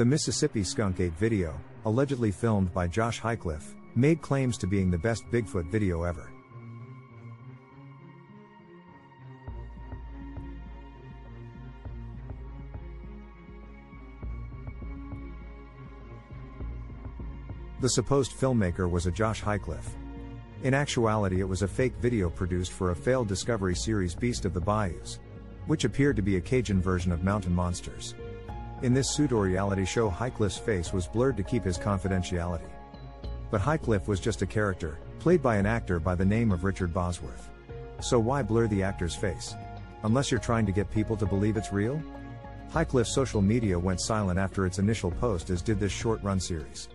The Mississippi Skunk Ape video, allegedly filmed by Josh Highcliffe, made claims to being the best Bigfoot video ever. The supposed filmmaker was a Josh Highcliffe. In actuality, it was a fake video produced for a failed Discovery series Beast of the Bayous, which appeared to be a Cajun version of Mountain Monsters. In this pseudo reality show, Highcliffe's face was blurred to keep his confidentiality. But Highcliffe was just a character, played by an actor by the name of Richard Bosworth. So why blur the actor's face? Unless you're trying to get people to believe it's real? Highcliffe's social media went silent after its initial post, as did this short run series.